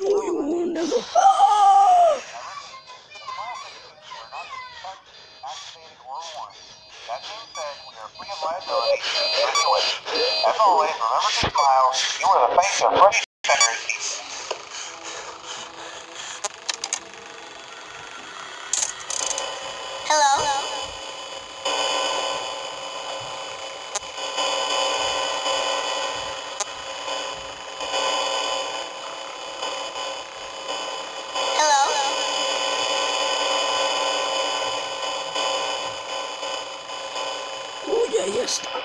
you will never. That being said, we are free of liability. As always, remember to smile. You are the face of fresh exist.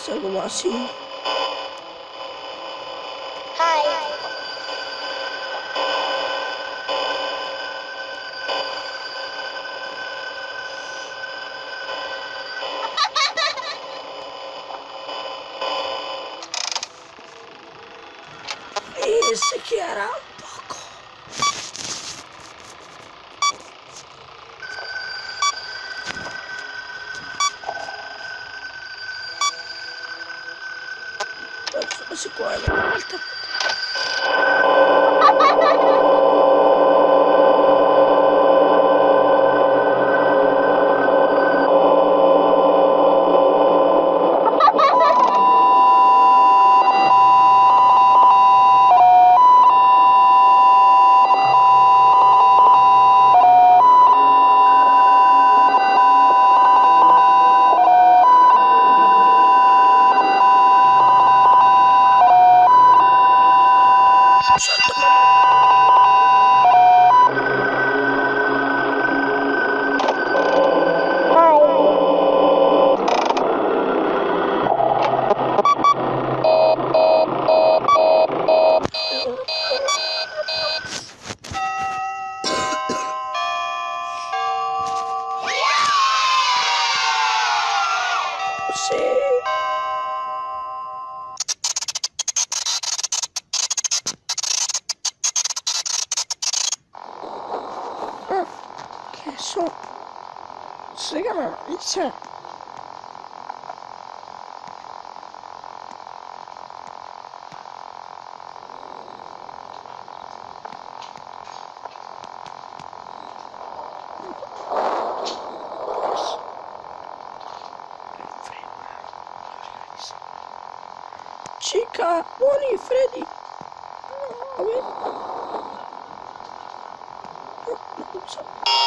Nossa, é como assim? Hi. Esse aqui era Sono si cuore una volta. Ah, そう次は一切 Chica, Bonnie, Freddy. Oh, wait. Oh, no,